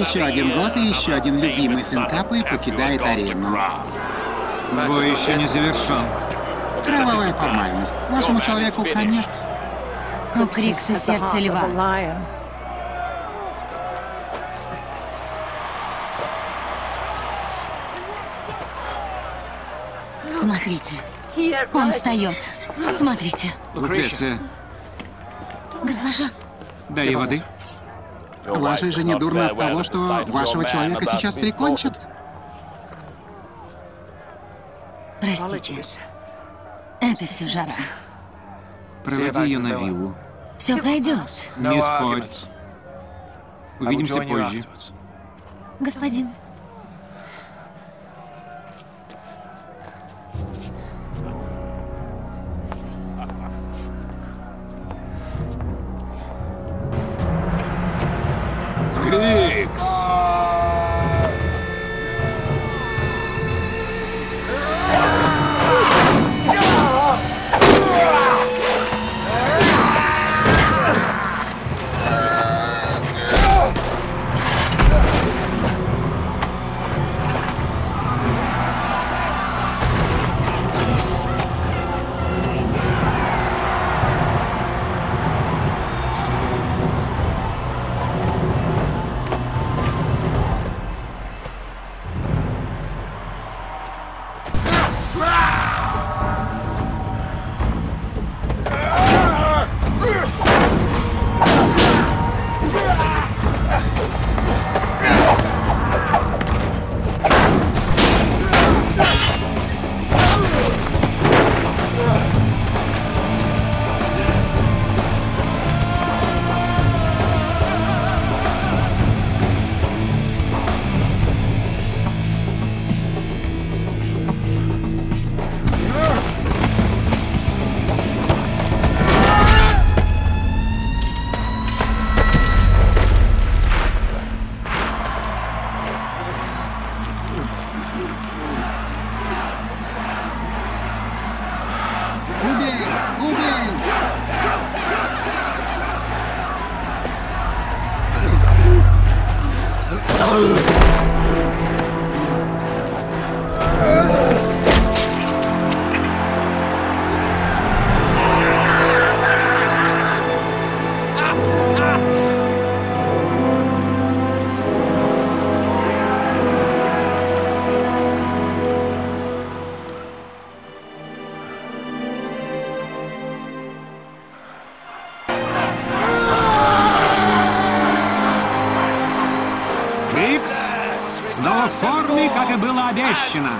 Еще один год и еще один любимый сын Капы покидает арену. Бой еще не завершен. Кровавая формальность. Вашему человеку конец. У Крикса сердце льва. Смотрите, он встает. Смотрите. Лукреция, Госпожа, дай ей воды. Вашей жене дурно от того, что вашего человека сейчас прикончат. простите. Это все жара. Проводи ее на виллу. Все пройдет, Не спорь. Увидимся позже. господин. Крикс снова в форме, как и было обещано.